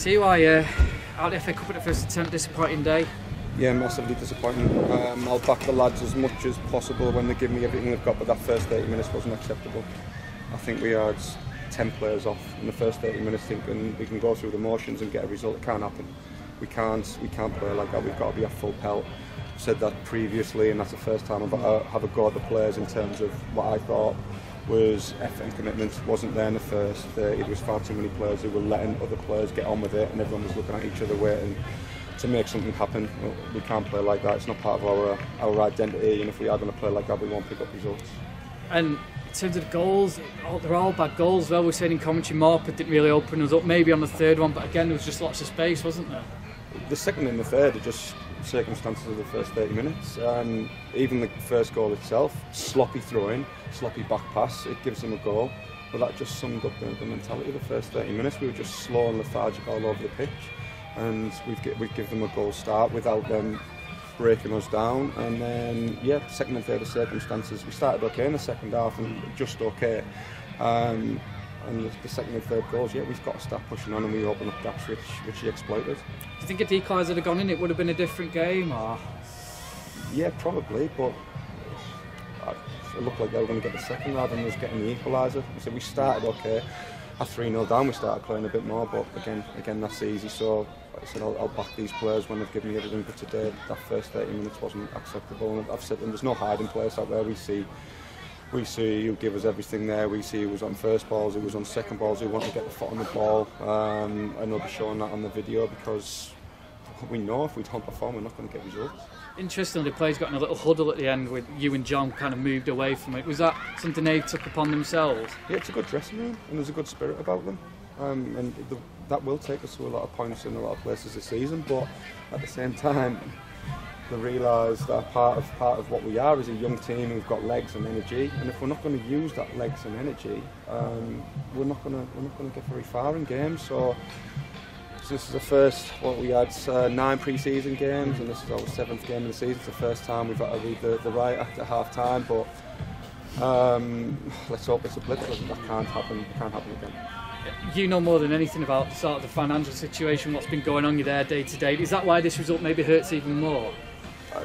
See why uh, out the FA Cup at the first attempt, disappointing day. Yeah, massively disappointing. Um, I'll back the lads as much as possible when they give me everything they've got, but that first 30 minutes wasn't acceptable. I think we had 10 players off in the first 30 minutes thinking we can go through the motions and get a result. It can't happen. We can't, we can't play like that. We've got to be at full pelt. I've said that previously and that's the first time I've uh, had a go at the players in terms of what I thought was effort and commitment wasn't there in the first 30. There was far too many players who were letting other players get on with it, and everyone was looking at each other waiting to make something happen. We can't play like that. It's not part of our our identity, and if we are going to play like that, we won't pick up results. And in terms of the goals, they're all bad goals. Well, we said in commentary, Morpeth didn't really open us up. Maybe on the third one, but again, there was just lots of space, wasn't there? The second and the third are just circumstances of the first 30 minutes. Um, even the first goal itself, sloppy throwing, sloppy back pass, it gives them a goal. But that just summed up the, the mentality of the first 30 minutes. We were just slow and lethargic all over the pitch. And we've, we've given them a goal start without them breaking us down. And then, yeah, second and third circumstances. We started okay in the second half and just okay. Um, and the, the second and third goals, yeah, we've got to start pushing on and we open up gaps which, which he exploited. Do you think if Declines had gone in, it would have been a different game? or? Yeah, probably, but it looked like they were going to get the second rather than us getting the equaliser. So we started okay, at 3-0 down we started playing a bit more, but again, again that's easy. So like I said I'll, I'll back these players when they've given me everything, but today that first 30 minutes wasn't acceptable. And I've said and there's no hiding place out there. We see we see who give us everything there. We see who was on first balls, who was on second balls, who want to get the foot on the ball. Um, and they'll be showing that on the video because we know if we don't perform, we're not going to get results. Interestingly, the players got in a little huddle at the end with you and John kind of moved away from it. Was that something they took upon themselves? Yeah, it's a good dressing room and there's a good spirit about them. Um, and the, that will take us to a lot of points in a lot of places this season, but at the same time, they realise that part of part of what we are is a young team who've got legs and energy, and if we're not going to use that legs and energy, um, we're not going to we're not going to get very far in games. So, so this is the first what we had uh, nine pre-season games, and this is our seventh game of the season. It's the first time we've had to read the, the right after half time, but um, let's hope it's a blip. That can't happen. Can't happen again you know more than anything about sort of the financial situation, what's been going on you there day to day. Is that why this result maybe hurts even more?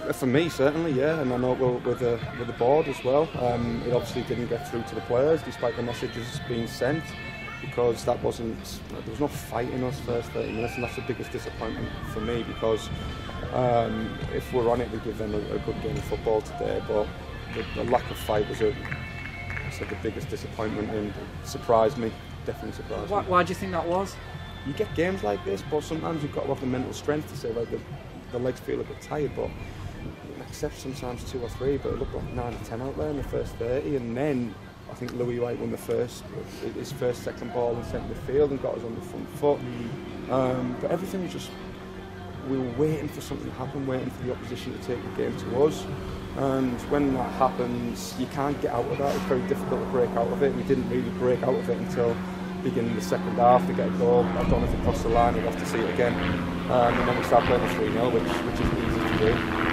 Uh, for me, certainly, yeah, and I know with the with the board as well. Um, it obviously didn't get through to the players, despite the messages being sent, because that wasn't there was no fight in us first 30 minutes, and that's the biggest disappointment for me. Because um, if we're on it, we give them a, a, good game of football today, but the, the lack of fight was a, said the biggest disappointment and surprised me. Definitely surprised why, me. Why do you think that was? You get games like this, but sometimes you've got to have the mental strength to say, like, the, the legs feel a bit tired, but accept sometimes two or three, but it looked like nine or ten out there in the first 30, and then I think Louis White won the first, his first second ball and centre field and got us on the front foot. Um, but everything was just, we were waiting for something to happen, waiting for the opposition to take the game to us. And when that happens, you can't get out of that. It's very difficult to break out of it. We didn't really break out of it until beginning of the second half to get a goal. I don't know if it crossed the line, we'd have to see it again. Um, and then we start playing a 3 0, which, which is easy to do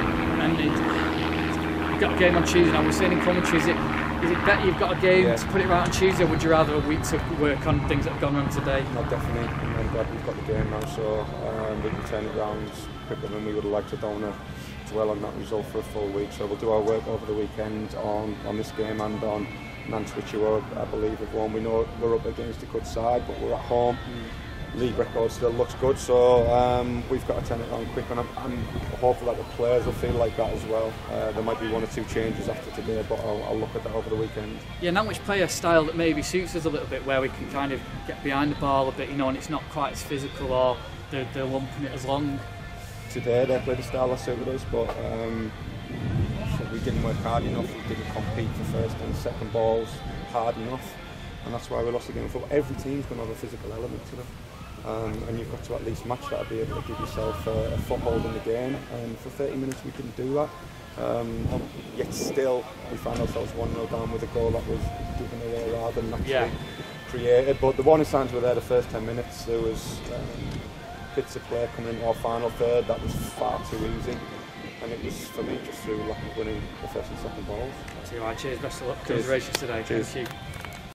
and it, you've got a game on Tuesday. Now we're saying in commentary, is it is it better you've got a game yeah. to put it right on Tuesday, or would you rather a week to work on things that have gone wrong today? No, definitely. I'm glad we've got the game now, so um, we can turn it around quicker than we would have liked to. Don't want to dwell on that result for a full week. So we'll do our work over the weekend on on this game and on Nantwich, I believe, have won. We know we're up against a good side, but we're at home. Mm league record still looks good. So um, we've got to turn it on quick, and I'm, I'm, hopeful that the players will feel like that as well. Uh, there might be one or two changes after today, but I'll, I'll look at that over the weekend. Yeah, Nantwich player style that maybe suits us a little bit, where we can kind of get behind the ball a bit, you know, and it's not quite as physical or they're, they're lumping it as long. Today they played a style that suited us, but um, we didn't work hard enough. We didn't compete for first and second balls hard enough, and that's why we lost the game. But every team's going to have a physical element to them um, and you've got to at least match that to be able to give yourself a, a foothold in the game. And for 30 minutes we couldn't do that. Um, yet still we found ourselves 1-0 down with a goal that was given away rather than actually yeah. created. But the warning signs were there the first 10 minutes. There was um, bits of play coming into our final third that was far too easy. And it was for me just through lack of winning the first and second balls. You. Right, cheers, best of luck. Congratulations today. Cheers. Thank you.